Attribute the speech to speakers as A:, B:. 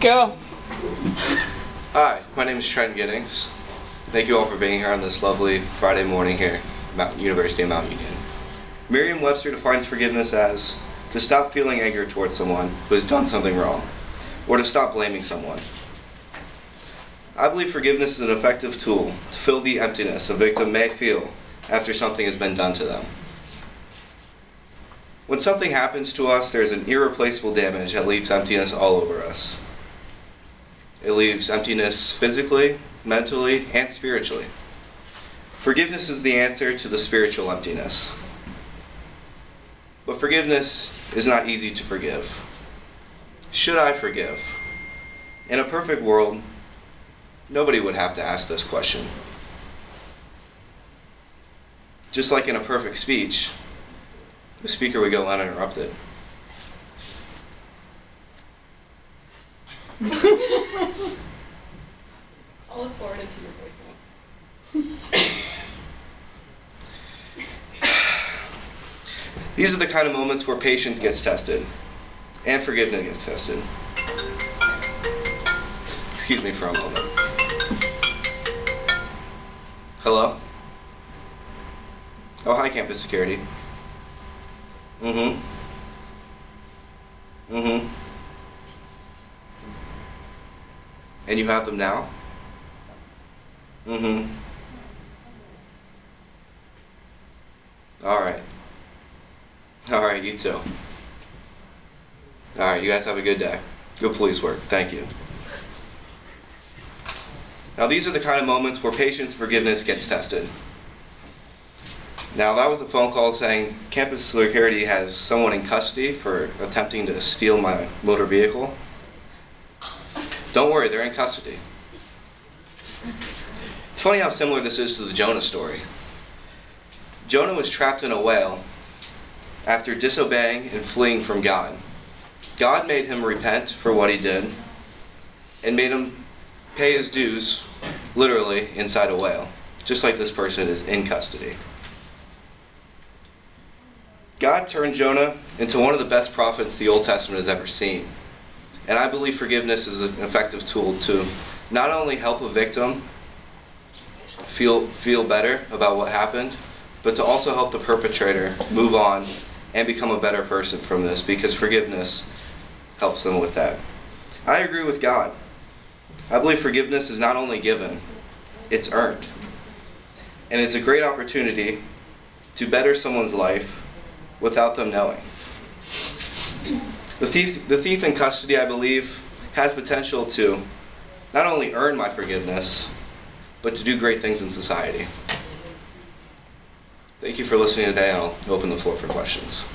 A: Go.
B: Hi, my name is Trent Giddings. Thank you all for being here on this lovely Friday morning here at University of Mount Union. Merriam-Webster defines forgiveness as to stop feeling anger towards someone who has done something wrong, or to stop blaming someone. I believe forgiveness is an effective tool to fill the emptiness a victim may feel after something has been done to them. When something happens to us, there's an irreplaceable damage that leaves emptiness all over us. It leaves emptiness physically, mentally, and spiritually. Forgiveness is the answer to the spiritual emptiness. But forgiveness is not easy to forgive. Should I forgive? In a perfect world, nobody would have to ask this question. Just like in a perfect speech, the speaker would go uninterrupted.
C: Just forward it to your voicemail.
B: These are the kind of moments where patience gets tested and forgiveness gets tested. Excuse me for a moment. Hello? Oh, hi, campus security. Mm hmm. And you have them now? Mm hmm. All right. All right, you too. All right, you guys have a good day. Good police work. Thank you. Now, these are the kind of moments where patience forgiveness gets tested. Now, that was a phone call saying campus security has someone in custody for attempting to steal my motor vehicle. Don't worry, they're in custody. It's funny how similar this is to the Jonah story. Jonah was trapped in a whale after disobeying and fleeing from God. God made him repent for what he did and made him pay his dues, literally, inside a whale, just like this person is in custody. God turned Jonah into one of the best prophets the Old Testament has ever seen. And I believe forgiveness is an effective tool to not only help a victim feel feel better about what happened, but to also help the perpetrator move on and become a better person from this because forgiveness helps them with that. I agree with God. I believe forgiveness is not only given, it's earned. And it's a great opportunity to better someone's life without them knowing. The thief, the thief in custody, I believe, has potential to not only earn my forgiveness, but to do great things in society. Thank you for listening today, I'll open the floor for questions.